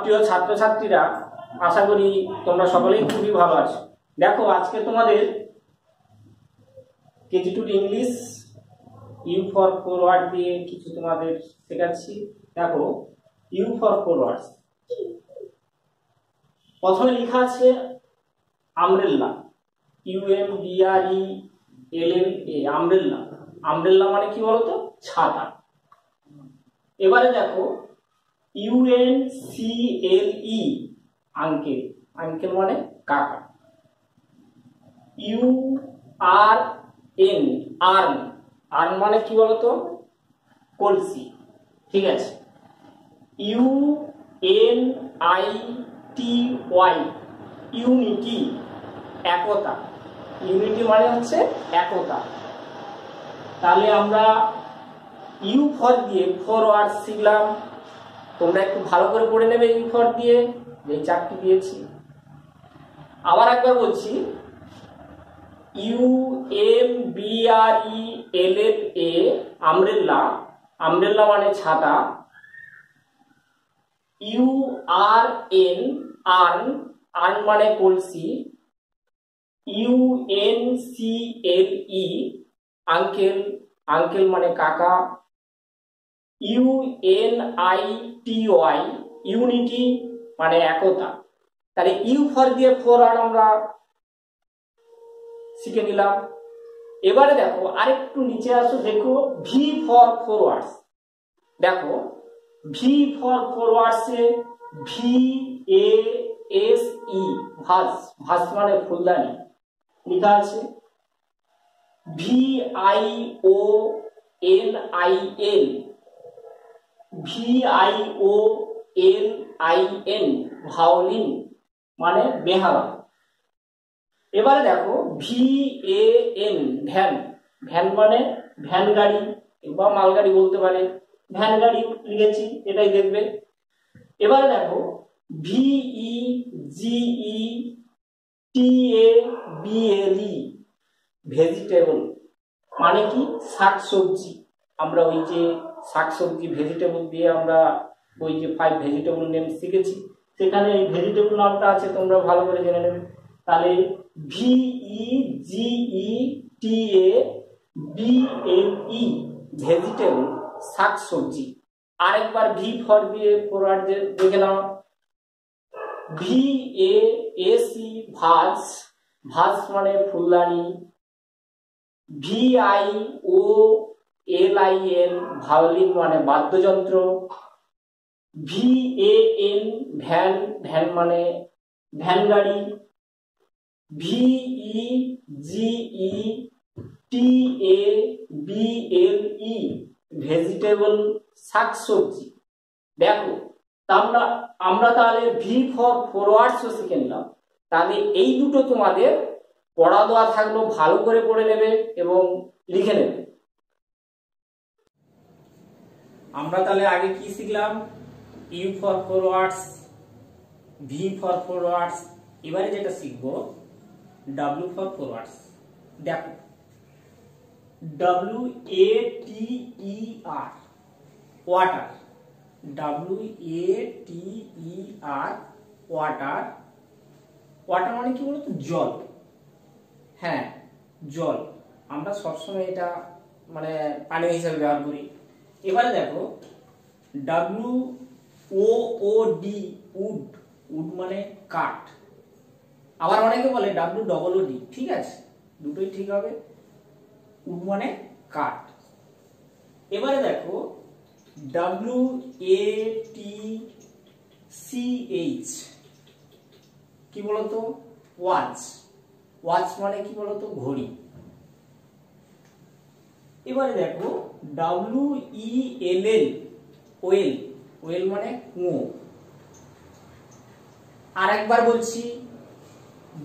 প্রিয় ছাত্রছাত্রীরা, আশা করি তোমরা সকলেই খুবই ভালো আছো। দেখো, আজকে তোমাদের KG two English U for four word দিয়ে কিছু তোমাদের শেখাচ্ছি। দেখো ইউ ফর ফরওয়ার্ডস প্রথমে লেখা আছে umbrella U M B R E L M A umbrella umbrella মানে কি বলতো? ছাতা। এবারে দেখো U N C L E uncle uncle মানে কাকা। U R N urn urn মানে কি বলতো? কলসি। ঠিক আছে। U N I T Y unity Ekta. Unity মানে হচ্ছে একতা। তাহলে আমরা ইউ ফর দিয়ে ফর ওয়ার্ড শিখলাম। তোমরা একটু ভালো করে পড়ে নেবে ইউ ফর দিয়ে, যে চারটি দিয়েছি আবার একবার বলছি U M B R E L F A umbrella umbrella মানে ছাতা U R N urn urn মানে কলসি U N C L E uncle uncle মানে কাকা U N I T Y unity মানে একতা। তাহলে ইউ ফর দিয়ে ফোর আর আমরা শিখে নিলাম। এবারে দেখো, আরেকটু নিচে আসো, দেখো ভি ফর ফরওয়ার্ডস দেখো V for ফরওয়ার্ডসে V A S E vase vase মানে ফুলদানি। লেখা আছে V I O N I L V I N violin মানে বেহালা। এবারে দেখো V A N van. Van মানে ভ্যান গাড়ি বা মালগাড়ি বলতে পারে। ভ্যান গাড়ি লিখেছি, এটাই দেখবে। এবারে দেখো V E G E T A B vegetable মানে কি? শাকসবজি। আমরা ওই যে শাকসবজি ভেজিটেবল দিয়ে আমরা ওই যে ফাইভ ভেজিটেবল নেম শিখেছি। সেখানে এই ভেজিটেবল নামটা আছে, তোমরা ভালো করে জেনে নেবে। তাহলে V E G E T A B L E vegetable শাকসবজি। আরেকবার ভি ফর দিয়ে ফরওয়ার্ড দেখে নাও ভি এ এস ই ভাজ। ভাজ মানে ফুলদানি। V I O L I N, violin মানে বাদ্যযন্ত্র। V A N, van van মানে ভ্যান গাড়ি। V E G E T A B L E, vegetable শাকসবজি। দেখো আমরা আমরা তাহলে ভি ফর ফরওয়ার্ডসও শিখে নিলাম তাহলে এই দুটো তোমাদের পড়া দেওয়া থাকল, ভালো করে পড়ে নেবে এবং লিখে নেবে। আমরা তাহলে আগে কি শিখলাম? U for four words V for four words এবারে যেটা শিখব ডাব্লিউ ফর ফরওয়ার্ডস দেখো W A T E R water W A T E R water water মানে কি বলতো? জল। হ্যাঁ জল। আমরা সবসময় এটা মানে পানীয় হিসাবে ব্যবহার করি। এবারে দেখো W O O D wood wood মানে কাঠ। আবার অনেকে বলে ডাব্লিউ ডবল ও ডি ঠিক আছে? দুটোই ঠিক হবে। উড মানে কাঠ। এবারে দেখো W A T C H কি বলতো? ওয়াচ। ওয়াচ মানে কি বলতো? ঘড়ি। এবারে দেখো W E L L well well মানে কুয়ো। আর একবার বলছি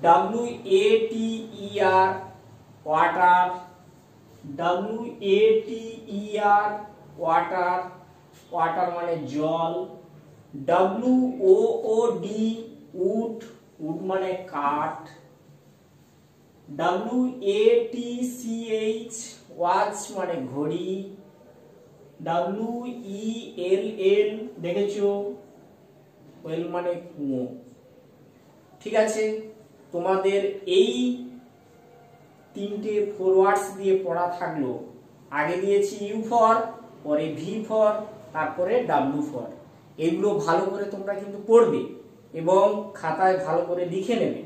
W A T E R water W A T E R water water মানে জল W O O D wood wood মানে কাঠ W A T C H watch মানে ঘড়ি ডাব্লিউ ই এল এল দেখেছ? ওয়েল মানে কুয়ো। ঠিক আছে, তোমাদের এই তিনটে ফরওয়ার্ডস দিয়ে পড়া থাকল। আগে দিয়েছি ইউ ফর পরে ভি ফর তারপরে ডাব্লু ফর এগুলো ভালো করে তোমরা কিন্তু পড়বে এবং খাতায় ভালো করে লিখে নেবে।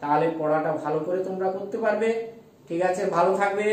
তাহলে পড়াটা ভালো করে তোমরা করতে পারবে। ঠিক আছে, ভালো থাকবে।